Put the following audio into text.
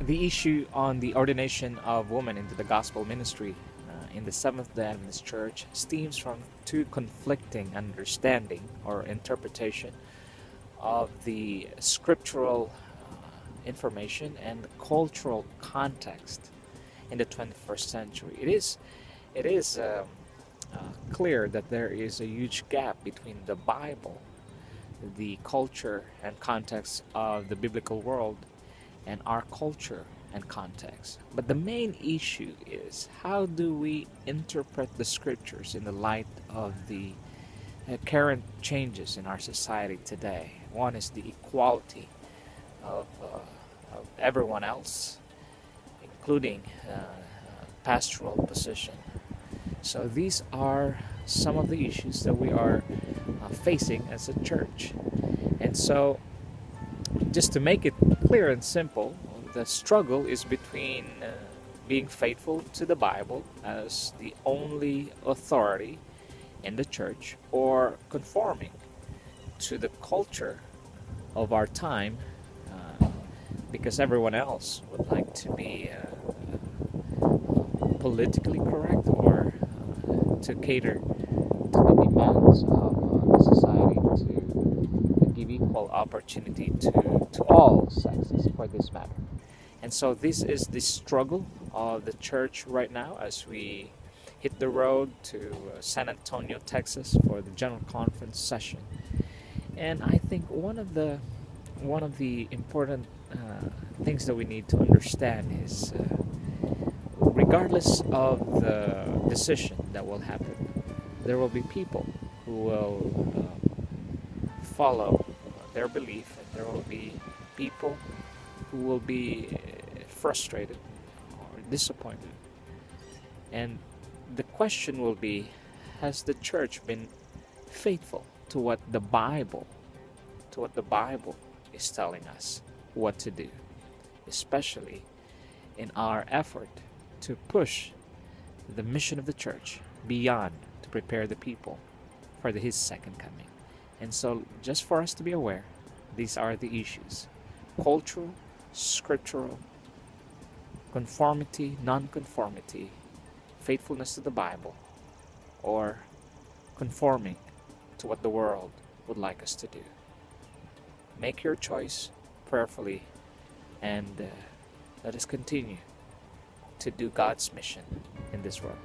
the issue on the ordination of women into the gospel ministry uh, in the Seventh day Adventist Church stems from two conflicting understanding or interpretation of the scriptural uh, information and the cultural context in the 21st century. It is, it is um, uh, clear that there is a huge gap between the Bible, the culture and context of the biblical world, and our culture and context. But the main issue is how do we interpret the scriptures in the light of the uh, current changes in our society today? One is the equality of, uh, of everyone else, including uh, pastoral position. So these are some of the issues that we are uh, facing as a church. And so just to make it clear and simple, the struggle is between uh, being faithful to the Bible as the only authority in the church or conforming to the culture of our time uh, because everyone else would like to be uh, politically correct or uh, to cater to the demands of uh, society to give equal opportunity to, to all sexes for this matter. And so this is the struggle of the church right now as we hit the road to uh, San Antonio, Texas for the General Conference session. And I think one of the one of the important uh, things that we need to understand is uh, regardless of the decision that will happen, there will be people who will uh, follow their belief, and there will be people who will be eh, frustrated or disappointed. And the question will be Has the church been faithful to what the Bible, to what the Bible is telling us what to do, especially in our effort to push the mission of the church beyond to prepare the people for the, his second coming. And so, just for us to be aware, these are the issues cultural, scriptural, conformity, non-conformity, faithfulness to the Bible, or conforming to what the world would like us to do. Make your choice prayerfully and uh, let us continue to do God's mission in this world.